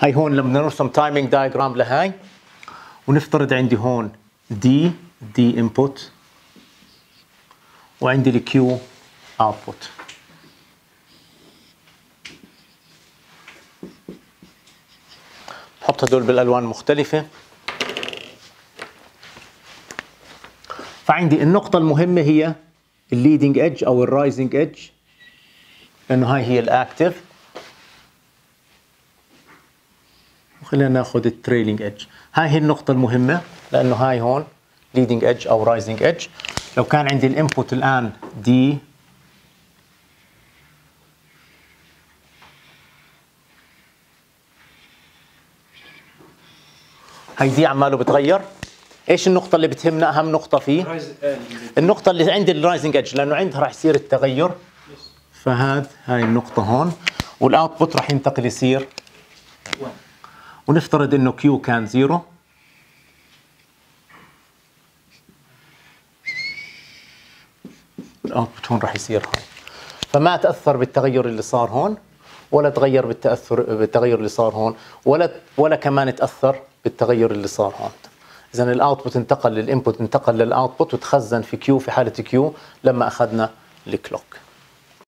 هاي هون لما نرسم timing diagram لهاي ونفترض عندي هون D D input وعندي ال Q output نحط هدول بالألوان مختلفة. فعندي النقطة المهمة هي ال leading edge أو ال rising edge لأنه هاي هي ال active وخلينا ناخذ ال trailing edge هاي هي النقطة المهمة لأنه هاي هون leading edge أو rising edge لو كان عندي ال input الآن D هاي D عماله بتغير. إيش النقطة اللي بتهمنا؟ أهم نقطة فيه النقطة اللي عند ال rising edge لأنه عندها راح يصير التغير. فهذا هاي النقطة هون وال output راح ينتقل يصير ونفترض إنه Q كان zero ال output هون راح يصير هاي فما تأثر بالتغير اللي صار هون ولا تغير بالتأثر بالتغير اللي صار هون ولا ولا كمان تأثر بالتغير اللي صار هون. اذا ال output انتقل لل input انتقل لل output وتخزن في Q في حالة Q لما أخذنا ال clock